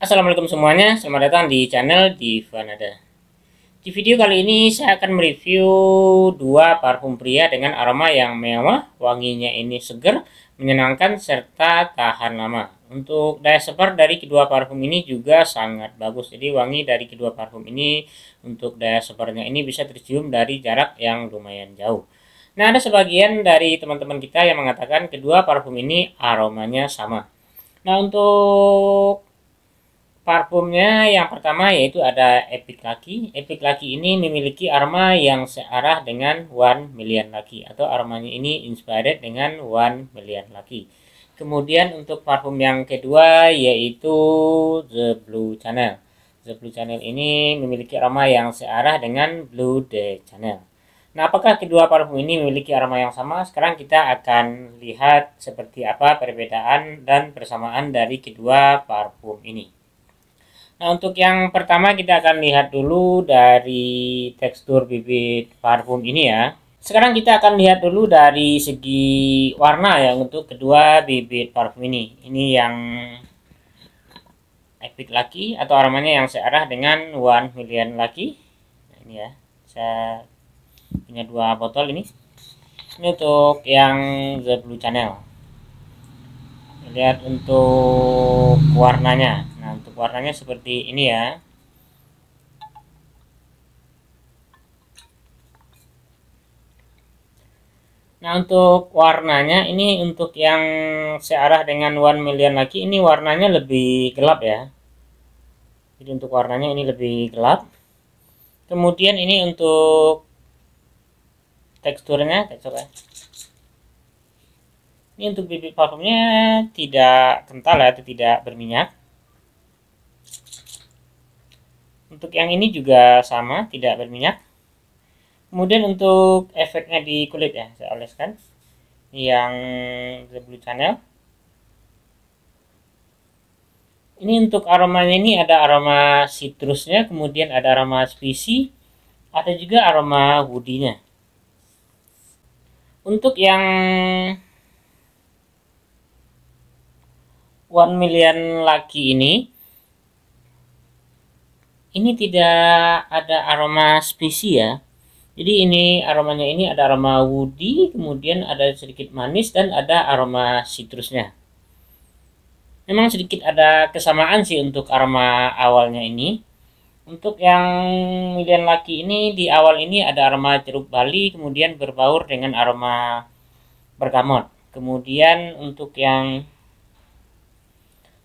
Assalamualaikum semuanya, selamat datang di channel Divanada. Di video kali ini saya akan mereview dua parfum pria dengan aroma yang mewah, wanginya ini segar, menyenangkan, serta tahan lama. Untuk daya sebar dari kedua parfum ini juga sangat bagus. Jadi wangi dari kedua parfum ini untuk daya sebarnya ini bisa tercium dari jarak yang lumayan jauh. Nah ada sebagian dari teman-teman kita yang mengatakan kedua parfum ini aromanya sama. Nah untuk parfumnya yang pertama yaitu ada Epic Lucky. Epic Lucky ini memiliki aroma yang searah dengan One Million Lucky atau aromanya ini inspired dengan One Million Lucky. Kemudian untuk parfum yang kedua yaitu The Blue Channel. The Blue Channel ini memiliki aroma yang searah dengan Blue The Channel. Nah, apakah kedua parfum ini memiliki aroma yang sama? Sekarang kita akan lihat seperti apa perbedaan dan persamaan dari kedua parfum ini. Nah, untuk yang pertama kita akan lihat dulu dari tekstur bibit parfum ini ya. Sekarang kita akan lihat dulu dari segi warna ya untuk kedua bibit parfum ini. Ini yang Epic Lucky atau aromanya yang searah dengan One Million Lucky. Nah, ini ya. Saya punya dua botol ini ini untuk yang The Blue Channel lihat untuk warnanya nah untuk warnanya seperti ini ya Nah untuk warnanya ini untuk yang searah dengan one million lagi ini warnanya lebih gelap ya. Jadi untuk warnanya ini lebih gelap. Kemudian ini untuk teksturnya teksturnya ini untuk bibit parfumnya tidak kental ya atau tidak berminyak. Untuk yang ini juga sama tidak berminyak. Kemudian untuk efeknya di kulit ya saya oleskan. Yang The Blue Channel. Ini untuk aromanya ini ada aroma citrusnya kemudian ada aroma spicy ada juga aroma woody-nya. Untuk yang one million lagi ini ini tidak ada aroma spesi ya. Jadi ini aromanya ini ada aroma woody kemudian ada sedikit manis dan ada aroma citrusnya memang sedikit ada kesamaan sih untuk aroma awalnya ini. Untuk yang milian laki ini di awal ini ada aroma jeruk bali kemudian berbaur dengan aroma bergamot. Kemudian untuk yang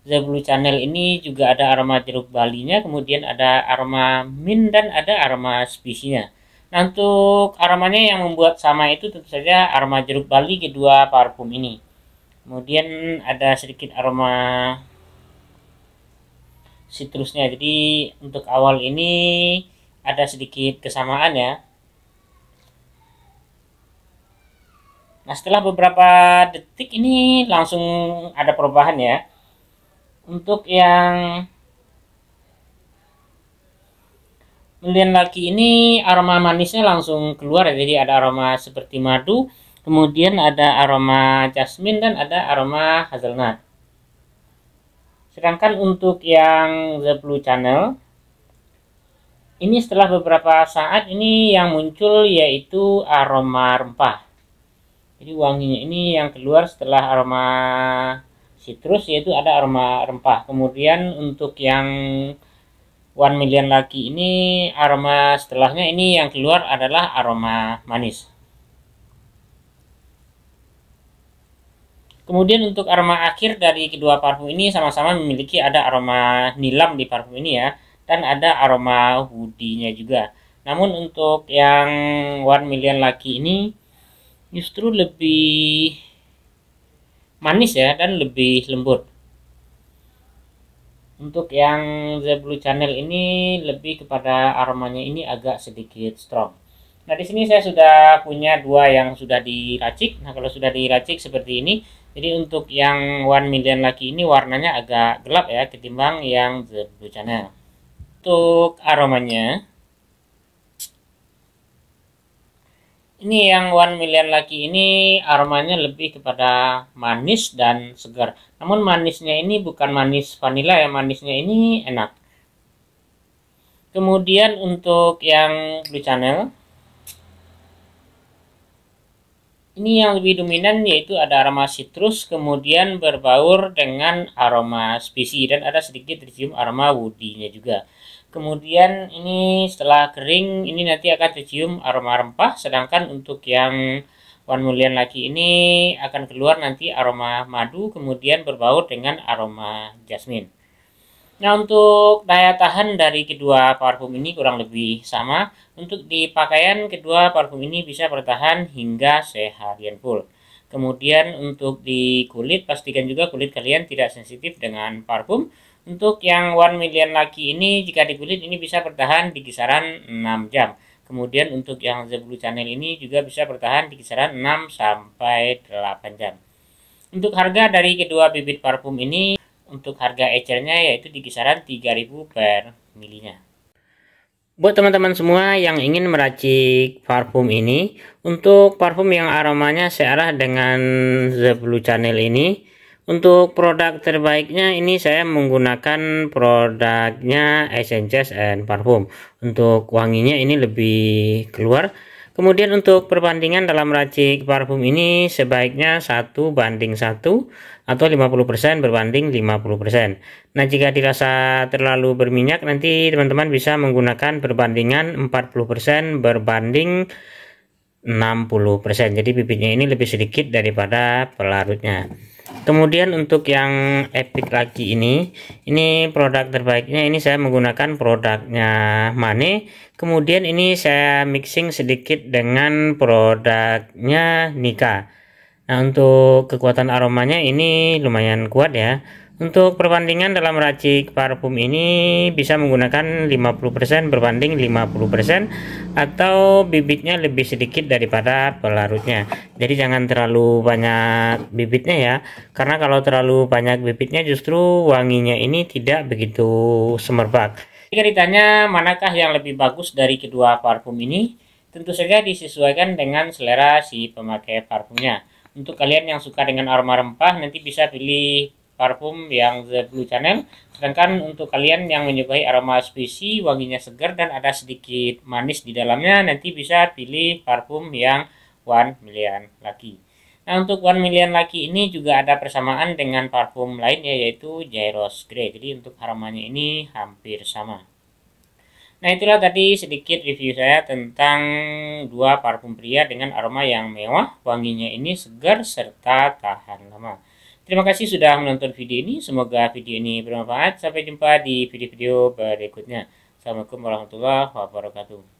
Blue Channel ini juga ada aroma jeruk balinya, kemudian ada aroma mint dan ada aroma spesinya. Nah untuk aromanya yang membuat sama itu tentu saja aroma jeruk bali kedua parfum ini. Kemudian ada sedikit aroma sitrusnya jadi untuk awal ini ada sedikit kesamaan ya nah setelah beberapa detik ini langsung ada perubahan ya untuk yang kemudian lagi ini aroma manisnya langsung keluar ya jadi ada aroma seperti madu kemudian ada aroma jasmine dan ada aroma hazelnut Sedangkan untuk yang The Blue Channel ini setelah beberapa saat ini yang muncul yaitu aroma rempah. Jadi wanginya ini yang keluar setelah aroma citrus yaitu ada aroma rempah. Kemudian untuk yang one million lagi ini aroma setelahnya ini yang keluar adalah aroma manis. Kemudian untuk aroma akhir dari kedua parfum ini sama-sama memiliki ada aroma nilam di parfum ini ya dan ada aroma woody-nya juga. Namun untuk yang One Million lagi ini justru lebih manis ya dan lebih lembut. Untuk yang The Blue Channel ini lebih kepada aromanya ini agak sedikit strong. Nah, di sini saya sudah punya dua yang sudah diracik. Nah, kalau sudah diracik seperti ini, jadi untuk yang one million lagi ini warnanya agak gelap ya ketimbang yang the blue channel untuk aromanya ini yang one million lagi. Ini aromanya lebih kepada manis dan segar. Namun manisnya ini bukan manis vanilla ya manisnya ini enak. Kemudian untuk yang blue channel. Ini yang lebih dominan yaitu ada aroma citrus kemudian berbaur dengan aroma spicy dan ada sedikit tercium aroma woody-nya juga kemudian ini setelah kering ini nanti akan tercium aroma rempah sedangkan untuk yang one million lagi ini akan keluar nanti aroma madu kemudian berbaur dengan aroma jasmine Nah untuk daya tahan dari kedua parfum ini kurang lebih sama. Untuk di pakaian kedua parfum ini bisa bertahan hingga seharian full. Kemudian untuk di kulit pastikan juga kulit kalian tidak sensitif dengan parfum untuk yang one million lagi ini jika di kulit ini bisa bertahan di kisaran 6 jam. Kemudian untuk yang The Blue Channel ini juga bisa bertahan di kisaran 6 sampai 8 jam. Untuk harga dari kedua bibit parfum ini untuk harga ecernya yaitu di kisaran 3000 per milinya. Buat teman-teman semua yang ingin meracik parfum ini, untuk parfum yang aromanya searah dengan The Blue Channel ini, untuk produk terbaiknya ini saya menggunakan produknya Essentials and Parfum. Untuk wanginya ini lebih keluar. Kemudian untuk perbandingan dalam racik parfum ini sebaiknya satu banding satu atau 50% berbanding 50%. Nah, jika dirasa terlalu berminyak nanti teman-teman bisa menggunakan perbandingan 40% berbanding 60%. Jadi bibitnya ini lebih sedikit daripada pelarutnya kemudian untuk yang epic lagi ini ini produk terbaiknya ini saya menggunakan produknya Mane. Kemudian ini saya mixing sedikit dengan produknya Nika. Nah untuk kekuatan aromanya ini lumayan kuat ya untuk perbandingan dalam racik parfum ini bisa menggunakan 50% berbanding 50% atau bibitnya lebih sedikit daripada pelarutnya. Jadi jangan terlalu banyak bibitnya ya. Karena kalau terlalu banyak bibitnya justru wanginya ini tidak begitu semerbak. Jika ditanya manakah yang lebih bagus dari kedua parfum ini, tentu saja disesuaikan dengan selera si pemakai parfumnya. Untuk kalian yang suka dengan aroma rempah nanti bisa pilih parfum yang The Blue Channel. Sedangkan untuk kalian yang menyukai aroma spicy, wanginya segar dan ada sedikit manis di dalamnya, nanti bisa pilih parfum yang One Million lagi. Nah untuk One Million lagi ini juga ada persamaan dengan parfum lainnya yaitu Jairos Grey. Jadi untuk aromanya ini hampir sama. Nah itulah tadi sedikit review saya tentang dua parfum pria dengan aroma yang mewah, wanginya ini segar serta tahan lama. Terima kasih sudah menonton video ini. Semoga video ini bermanfaat. Sampai jumpa di video-video berikutnya. Assalamualaikum warahmatullahi wabarakatuh.